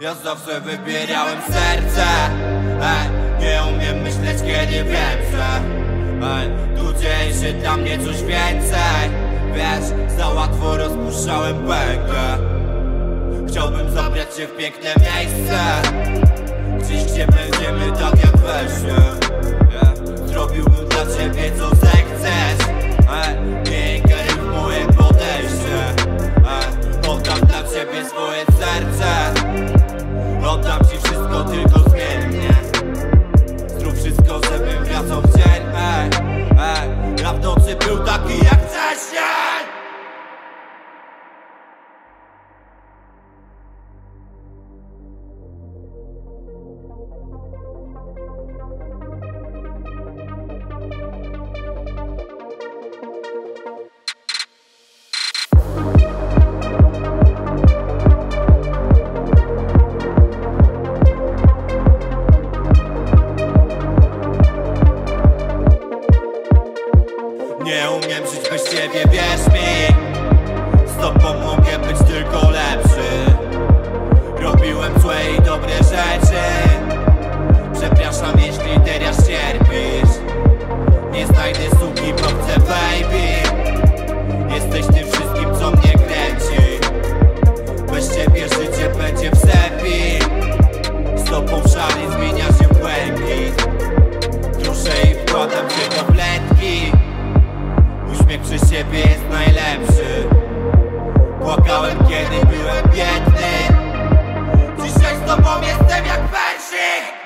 Ja zawsze wybierałem serce. Ej, nie umiem myśleć kiedy wiem, że Ej, tu dzieje się dla mnie coś więcej. Wiesz, za łatwo rozpuszczałem pękę. Chciałbym zabrać cię w piękne miejsce. Gdzieś gdzie będziemy tak jak we śnie. Yeah. Zrobiłbym dla ciebie co zechcesz. Ej, nie w moje podejście. Ej, Oddam dla ciebie swoje serce ciebie, wierz mi ciebie jest najlepszy. Płakałem kiedy byłem biedny. Dzisiaj z tobą jestem jak persik